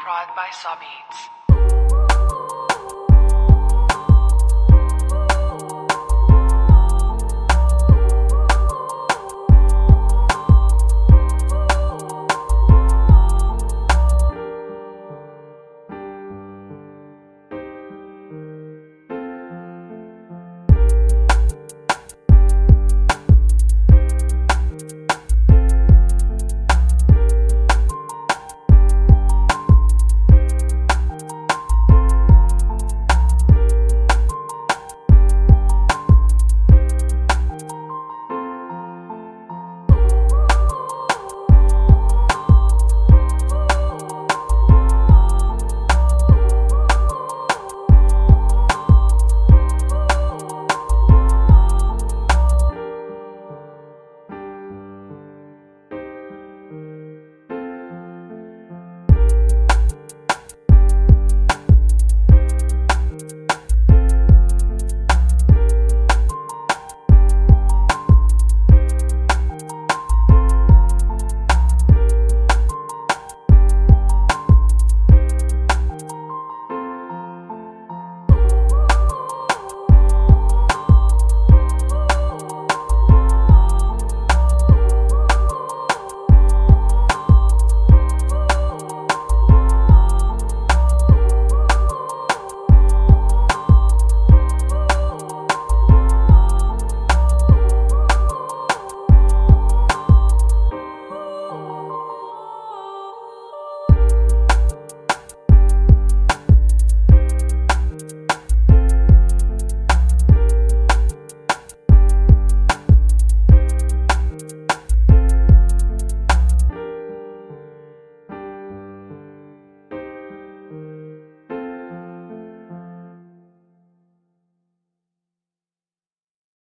Prod by Sawbeats.